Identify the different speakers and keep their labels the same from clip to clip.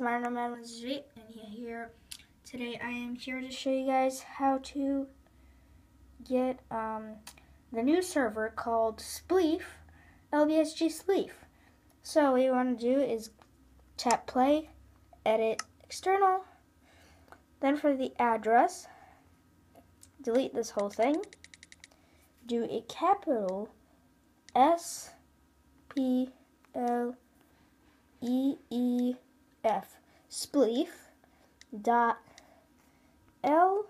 Speaker 1: my name is Jay, and here today I am here to show you guys how to get um, the new server called Spleef, LBSG Spleef. So what you want to do is tap play, edit external, then for the address, delete this whole thing, do a capital S P L E E F spleef dot L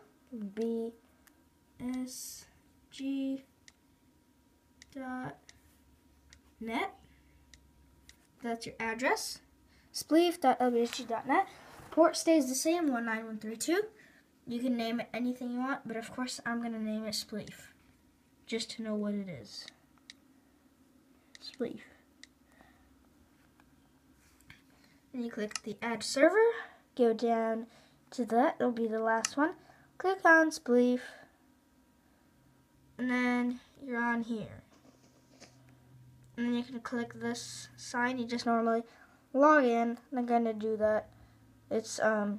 Speaker 1: B S G dot net. That's your address. Spleef.lbsg.net. Port stays the same, 19132. You can name it anything you want, but of course I'm going to name it Spleef, just to know what it is. Spleef. And you click the add server, go down to that, it'll be the last one, click on Spleef, and then you're on here. And then you can click this sign, you just normally log in, I'm gonna do that. It's um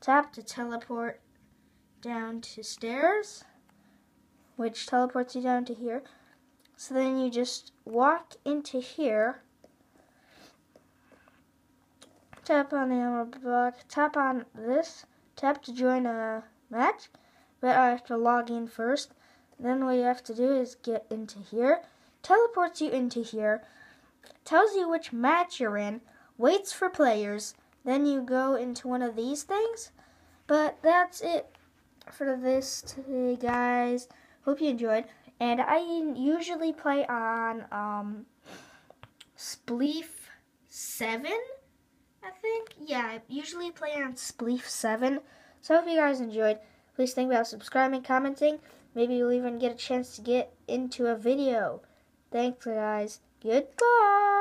Speaker 1: tap to teleport down to stairs, which teleports you down to here. So then you just walk into here tap on the armor block, tap on this, tap to join a match, but I have to log in first. Then what you have to do is get into here, teleports you into here, tells you which match you're in, waits for players, then you go into one of these things. But that's it for this today, guys. Hope you enjoyed. And I usually play on um, Spleef 7. I think. Yeah, I usually play on Spleef 7. So if you guys enjoyed. Please think about subscribing, commenting. Maybe you'll even get a chance to get into a video. Thanks, guys. Goodbye.